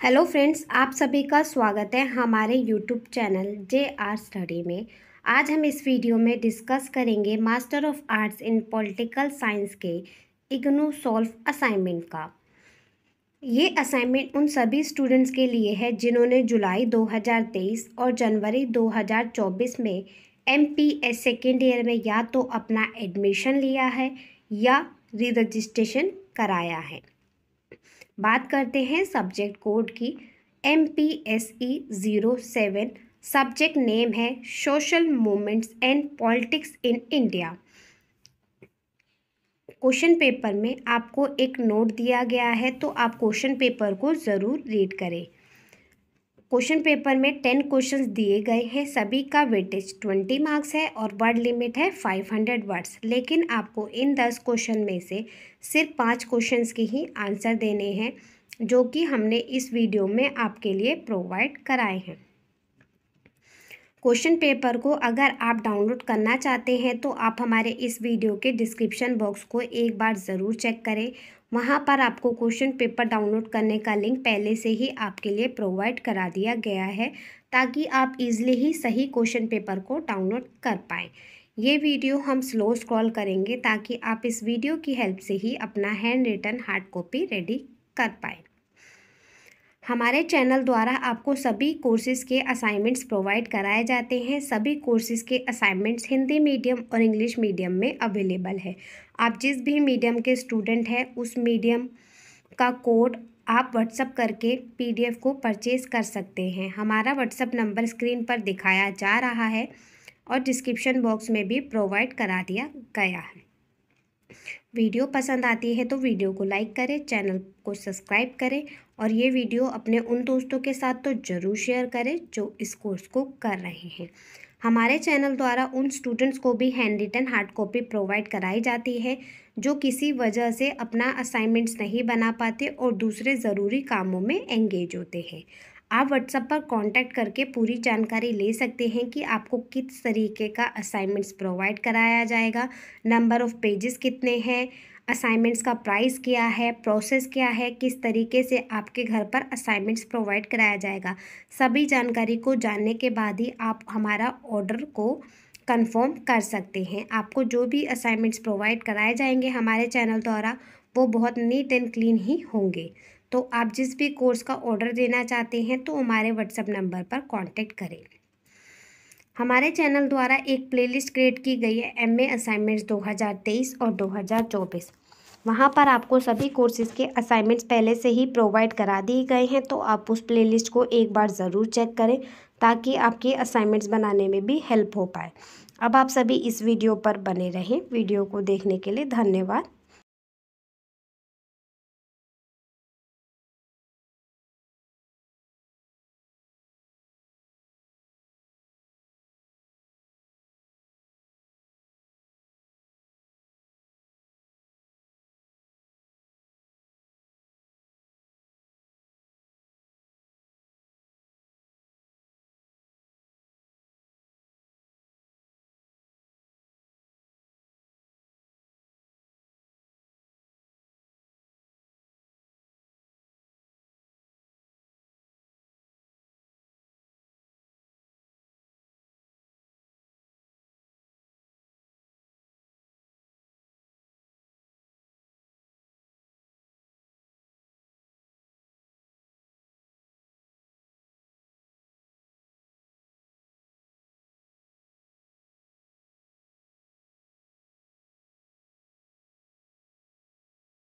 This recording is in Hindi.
हेलो फ्रेंड्स, आप सभी का स्वागत है हमारे YouTube channel J R study में। आज हम इस वीडियो में डिस्कस करेंगे master of arts in political science के इग्नू सॉल्व असाइनमेंट का। ये असाइनमेंट उन सभी स्टूडेंट्स के लिए है जिन्होंने जुलाई 2023 और जनवरी 2024 में M P S second year में या तो अपना एडमिशन लिया है या री रजिस्ट्रेशन कराया है। बात करते हैं सब्जेक्ट कोड की M P S E zero seven subject name है social movements and politics in India question paper में आपको एक नोट दिया गया है तो आप क्वेश्चन पेपर को ज़रूर रीड करें। क्वेश्चन पेपर में टेन क्वेश्चंस दिए गए हैं। सभी का वेटेज ट्वेंटी मार्क्स है और वर्ड लिमिट है फाइव हंड्रेड वर्ड्स। लेकिन आपको इन दस क्वेश्चन में से सिर्फ़ पाँच क्वेश्चंस के ही आंसर देने हैं, जो कि हमने इस वीडियो में आपके लिए प्रोवाइड कराए हैं। क्वेश्चन पेपर को अगर आप डाउनलोड करना चाहते हैं तो आप हमारे इस वीडियो के डिस्क्रिप्शन बॉक्स को एक बार ज़रूर चेक करें। वहाँ पर आपको क्वेश्चन पेपर डाउनलोड करने का लिंक पहले से ही आपके लिए प्रोवाइड करा दिया गया है, ताकि आप इजली ही सही क्वेश्चन पेपर को डाउनलोड कर पाएँ। ये वीडियो हम स्लो स्क्रॉल करेंगे ताकि आप इस वीडियो की हेल्प से ही अपना hand written hard copy ready कर पाएँ। हमारे चैनल द्वारा आपको सभी कोर्सेज़ के असाइनमेंट्स प्रोवाइड कराए जाते हैं। सभी कोर्सेज़ के असाइनमेंट्स हिंदी मीडियम और इंग्लिश मीडियम में अवेलेबल है। आप जिस भी मीडियम के स्टूडेंट हैं, उस मीडियम का कोड आप व्हाट्सअप करके पीडीएफ को परचेज़ कर सकते हैं। हमारा व्हाट्सअप नंबर स्क्रीन पर दिखाया जा रहा है और डिस्क्रिप्शन बॉक्स में भी प्रोवाइड करा दिया गया है। वीडियो पसंद आती है तो वीडियो को लाइक करें, चैनल को सब्सक्राइब करें और ये वीडियो अपने उन दोस्तों के साथ तो ज़रूर शेयर करें जो इस कोर्स को कर रहे हैं। हमारे चैनल द्वारा उन स्टूडेंट्स को भी hand written hard copy provide कराई जाती है जो किसी वजह से अपना असाइनमेंट्स नहीं बना पाते और दूसरे ज़रूरी कामों में एंगेज होते हैं। आप व्हाट्सएप पर कांटेक्ट करके पूरी जानकारी ले सकते हैं कि आपको किस तरीके का असाइनमेंट्स प्रोवाइड कराया जाएगा नंबर ऑफ़ पेजेस कितने हैं असाइनमेंट्स का प्राइस क्या है प्रोसेस क्या है, किस तरीके से आपके घर पर असाइनमेंट्स प्रोवाइड कराया जाएगा। सभी जानकारी को जानने के बाद ही आप हमारा ऑर्डर को कंफर्म कर सकते हैं। आपको जो भी असाइनमेंट्स प्रोवाइड कराए जाएँगे हमारे चैनल द्वारा, वो बहुत नीट एंड क्लीन ही होंगे। तो आप जिस भी कोर्स का ऑर्डर देना चाहते हैं तो हमारे व्हाट्सएप नंबर पर कांटेक्ट करें। हमारे चैनल द्वारा एक प्लेलिस्ट क्रिएट की गई है एमए असाइनमेंट्स 2023 और 2024 वहाँ पर आपको सभी कोर्सेज़ के असाइनमेंट्स पहले से ही प्रोवाइड करा दिए गए हैं तो आप उस प्लेलिस्ट को एक बार ज़रूर चेक करें, ताकि आपके असाइनमेंट्स बनाने में भी हेल्प हो पाए। अब आप सभी इस वीडियो पर बने रहें। वीडियो को देखने के लिए धन्यवाद।